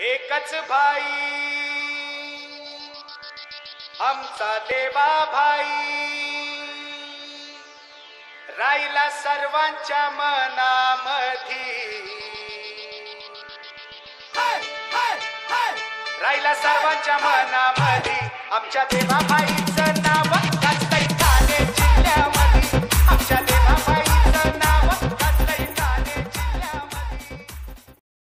एकच भाई. आमचा देवा भाई. राहिला सर्वांच्या मनामधी. राहिला सर्वांच्या मनामधी. आमच्या देवा भाई.